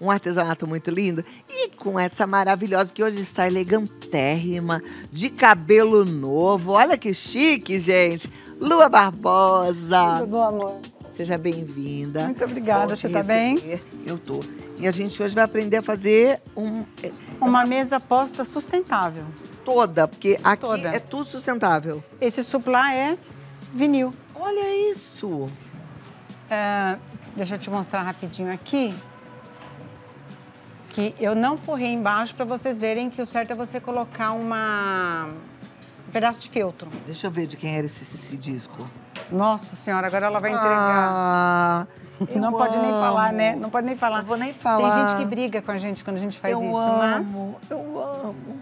um artesanato muito lindo e com essa maravilhosa que hoje está elegantérrima, de cabelo novo. Olha que chique, gente. Lua Barbosa. Tudo bom, amor? Seja bem-vinda. Muito obrigada. Você está bem? Eu tô. E a gente hoje vai aprender a fazer um é, uma mesa posta sustentável. Toda, porque aqui Toda. é tudo sustentável. Esse suplá é vinil. Olha isso. É, deixa eu te mostrar rapidinho aqui. Que eu não forrei embaixo para vocês verem que o certo é você colocar uma um pedaço de feltro. Deixa eu ver de quem era esse, esse disco. Nossa senhora, agora ela vai entregar. Ah, não pode nem falar, né? Não pode nem falar. Não vou nem falar. Tem gente que briga com a gente quando a gente faz eu isso, amo, eu amo.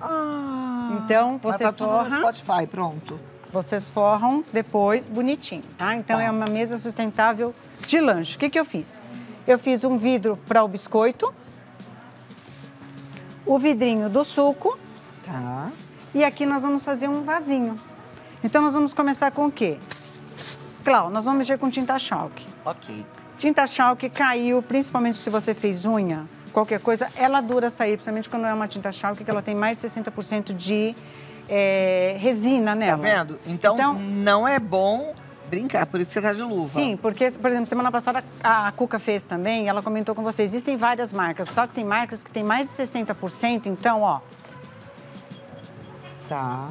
Ah. Então, Mas você tá tudo no forra. Spotify, pronto. mas vocês forram depois bonitinho, tá? Então Tá. é uma mesa sustentável de lanche. O que, que eu fiz? Eu fiz um vidro para o biscoito, o vidrinho do suco Tá. e aqui nós vamos fazer um vasinho. Então nós vamos começar com o quê? Clau, nós vamos mexer com tinta chalk. Ok. Tinta chalk caiu, principalmente se você fez unha, qualquer coisa, ela dura sair, principalmente quando é uma tinta chalk, que ela tem mais de 60% de eh, resina Tá nela. vendo? Então, Então- não é bom brincar, por isso que você tá de luva. Sim, porque, por exemplo, semana passada a Cuca fez também, ela comentou com você, existem várias marcas, só que tem marcas que tem mais de 60%, então, ó, Tá.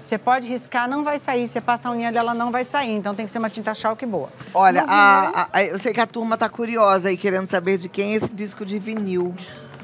você pode riscar, não vai sair, você passa a unha dela, não vai sair, então tem que ser uma tinta chalk boa. Olha, a- a- eu sei que a turma tá curiosa aí, querendo saber de quem é esse disco de vinil.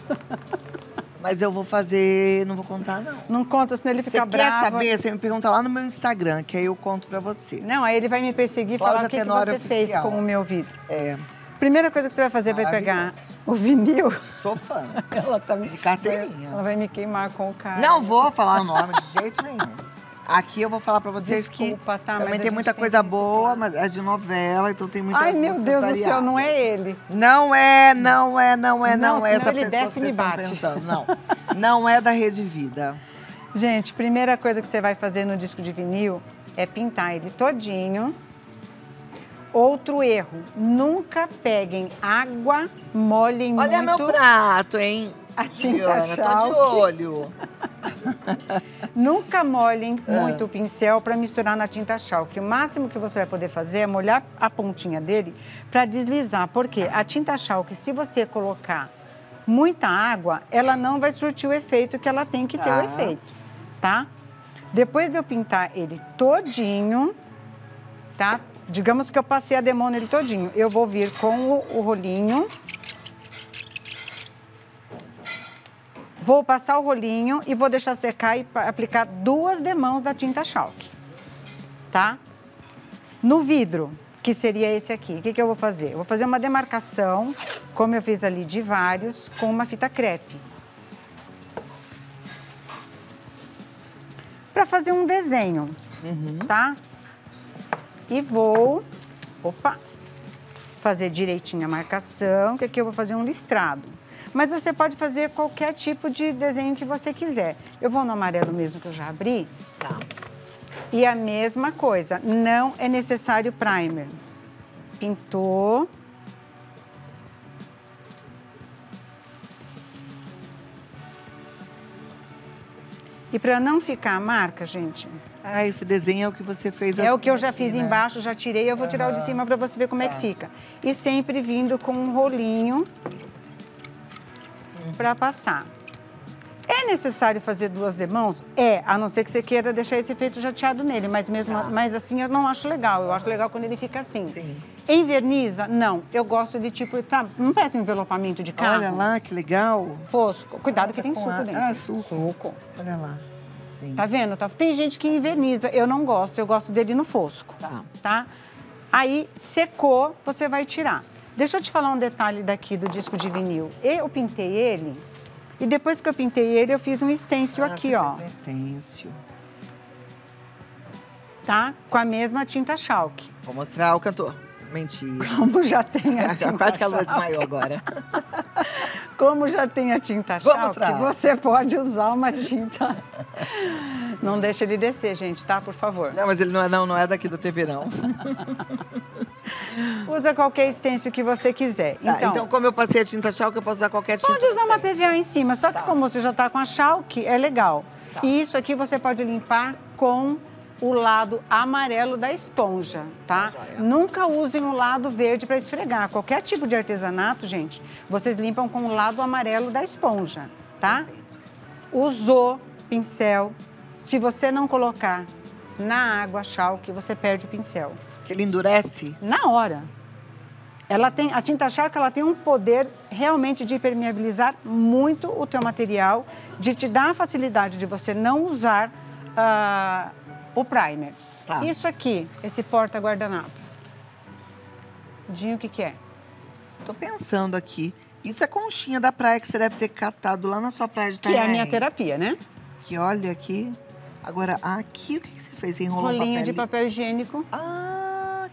Mas eu vou fazer, não vou contar, não. Não conta, senão ele Você fica quer bravo. saber? Você me pergunta lá no meu Instagram, que aí eu conto pra você. Não, aí ele vai me perseguir e falar o que, que você fez Oficial. com o meu vidro. É, Primeira coisa que você vai fazer, vai pegar o vinil. sou fã. Ela tá me... De carteirinha. Ela vai me queimar com o cara. Não vou falar o nome de jeito nenhum. Aqui eu vou falar pra vocês Desculpa, que tá, mas também tem muita tem coisa boa, mas é de novela, então tem muitas Ai, meu Deus do céu, não é variadas. ele. Não é, não é, não é, não, Não, é essa ele pessoa desce que vocês estão pensando. Não, não é da Rede Vida. Gente, primeira coisa que você vai fazer no disco de vinil é pintar ele todinho. Outro erro, nunca peguem água, molhem Olha muito. meu prato, hein? A tinta Diana, tô de olho. Nunca molhem muito o pincel para misturar na tinta chalk. O máximo que você vai poder fazer é molhar a pontinha dele para deslizar. Porque a tinta chalk, se você colocar muita água, ela não vai surtir o efeito que ela tem que ter Tá. o efeito, tá? Depois de eu pintar ele todinho, tá? Digamos que eu passei a demão nele todinho. Eu vou vir com o, o rolinho. Vou passar o rolinho e vou deixar secar e aplicar duas demãos da tinta chalk, tá? No vidro, que seria esse aqui, o que, que eu vou fazer? Eu vou fazer uma demarcação, como eu fiz ali, de vários, com uma fita crepe. Para fazer um desenho, tá? E vou, opa, fazer direitinho a marcação, que aqui eu vou fazer um listrado. Mas você pode fazer qualquer tipo de desenho que você quiser. Eu vou no amarelo mesmo que eu já abri. Tá. E a mesma coisa, não é necessário primer. Pintou. E para não ficar a marca, gente, Ah, esse desenho é o que você fez é o assim que eu já aqui, fiz né? embaixo, já tirei, eu vou tirar o de cima para você ver como é que Tá. fica. E sempre vindo com um rolinho para passar. É necessário fazer duas demãos? É, a não ser que você queira deixar esse efeito jateado nele, mas mesmo Tá. mas assim eu não acho legal. Eu acho legal quando ele fica assim. Sim. Enverniza? Não. Eu gosto de tipo, tá, não parece um envelopamento de carro? Olha lá, que legal. Fosco. Cuidado que tem suco a- dentro. Ah, suco. Suco. Olha lá. Sim. Tá vendo? Tá- Tem gente que inverniza. Eu não gosto, eu gosto dele no fosco. Tá. Tá? Aí secou, você vai tirar. Deixa eu te falar um detalhe daqui do disco de vinil. Eu pintei ele e depois que eu pintei ele, eu fiz um stencil Ah, aqui, ó. fez um stencil. Tá? Com a mesma tinta chalk. Vou mostrar o cantor. Mentira. Como já tem a tinta Quase que a lua desmaiou agora. Como já tem a tinta Chalk, você pode usar uma tinta. Não deixa ele descer, gente, tá? Por favor. Não, mas ele não é, não, não é daqui da TV, não. Usa qualquer stencil que você quiser. Tá, Então, então, como eu passei a tinta chalk, eu posso usar qualquer tinta. pode usar uma PVA em cima, só que como você já tá com a Chalk, é legal. Tá. E isso aqui você pode limpar com o lado amarelo da esponja, tá? Joia. Nunca usem o lado verde para esfregar. Qualquer tipo de artesanato, gente, vocês limpam com o lado amarelo da esponja, tá? Usou pincel. Se você não colocar na água Chalk, você perde o pincel. Que ele endurece. Na hora. Ela tem, a tinta Chalk ela tem um poder realmente de permeabilizar muito o teu material, de te dar a facilidade de você não usar ah, o primer. Tá. Isso aqui, esse porta-guardanapo. Dinho, o que, que é? Tô pensando aqui. Isso é conchinha da praia que você deve ter catado lá na sua praia de Que é a minha terapia, né? Que olha aqui. Agora, aqui, o que, que você fez? Enrolou um Rolinho de papel papel higiênico Ah,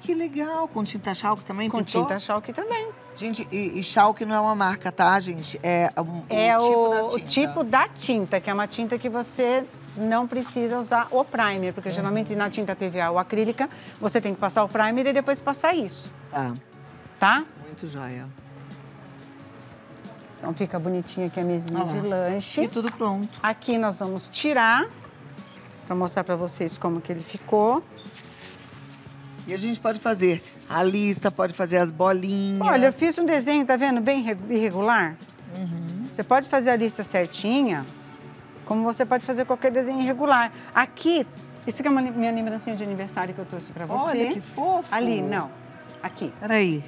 que legal. Com tinta chalk também? com pintou? tinta Chalk também. Gente, e, e chalk não é uma marca, tá, gente? É um, É tipo o, da o tipo da tinta, que é uma tinta que você não precisa usar o primer, Uhum. porque geralmente na tinta PVA ou acrílica, você tem que passar o primer e depois passar isso, Tá, tá? muito joia. Então fica bonitinha aqui a mesinha lá. de lanche. E tudo pronto. Aqui nós vamos tirar, para mostrar para vocês como que ele ficou. E a gente pode fazer a lista, pode fazer as bolinhas. Olha, eu fiz um desenho, tá vendo? Bem irre- irregular. Uhum. Você pode fazer a lista certinha, como você pode fazer qualquer desenho irregular. Aqui, isso aqui é uma minha lembrancinha de aniversário que eu trouxe para você. Olha que fofo. Ali, não. Aqui. Peraí.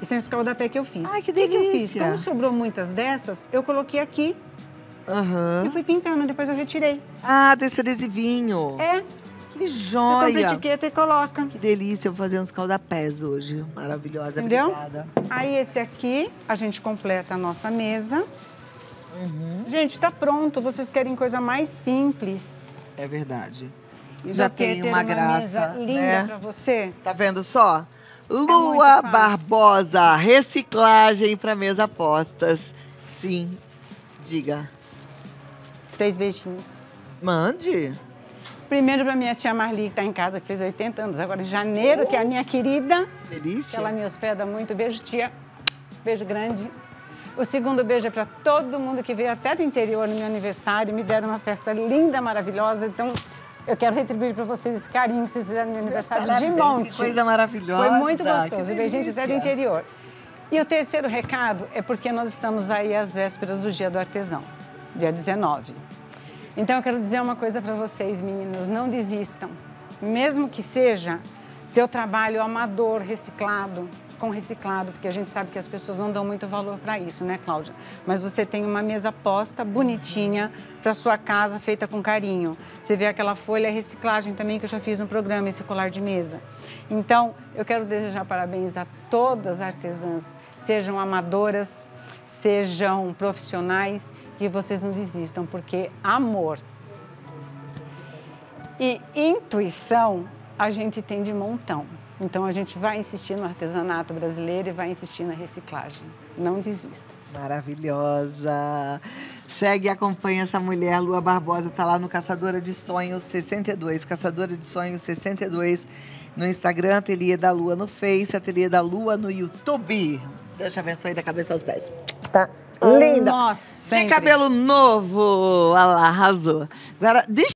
Esse é o escaldapé que eu fiz. Ai, que O que, que eu fiz? delícia. Como sobrou muitas dessas, eu coloquei aqui Aham. e fui pintando, depois eu retirei. Ah, desse adesivinho. É, Que você compra a joia. etiqueta e coloca. Que delícia, eu vou fazer uns caldapés hoje. Maravilhosa, Entendeu? obrigada. Aí esse aqui, a gente completa a nossa mesa. Uhum. Gente, tá pronto. Vocês querem coisa mais simples. É verdade. E já tem ter uma mesa graça, linda né? pra você. Tá vendo só? É Lua fácil. Barbosa, reciclagem para mesa postas. Sim. Diga. Três beijinhos. Mande. Primeiro pra minha tia Marli, que tá em casa, que fez 80 anos. Agora em janeiro, que é a minha querida. Que Delícia. ela me hospeda muito. Beijo, tia. Beijo grande. O segundo beijo é para todo mundo que veio até do interior no meu aniversário. Me deram uma festa linda, maravilhosa. Então, eu quero retribuir para vocês esse carinho que vocês fizeram no meu aniversário de Parabéns, monte. Que coisa maravilhosa. Foi muito que gostoso. E veio gente até do interior. E o terceiro recado é porque nós estamos aí às vésperas do Dia do Artesão, dia 19. Então eu quero dizer uma coisa para vocês, meninas, não desistam. Mesmo que seja teu trabalho amador, reciclado, com reciclado, porque a gente sabe que as pessoas não dão muito valor para isso, né, Cláudia? Mas você tem uma mesa posta, bonitinha, para sua casa, feita com carinho. Você vê aquela folha reciclagem também que eu já fiz no programa, esse colar de mesa. Então, eu quero desejar parabéns a todas as artesãs, sejam amadoras, sejam profissionais, que vocês não desistam, porque amor e intuição a gente tem de montão. Então a gente vai insistir no artesanato brasileiro e vai insistir na reciclagem. Não desista. Maravilhosa. Segue e acompanha essa mulher, Lua Barbosa, tá lá no Caçadora de Sonhos 62. Caçadora de Sonhos 62 no Instagram, Ateliê da Lua no Face, Ateliê da Lua no YouTube. Deus te abençoe da cabeça aos pés. Tá linda. Nossa, Tem cabelo novo. Olha lá, arrasou. Agora, deixa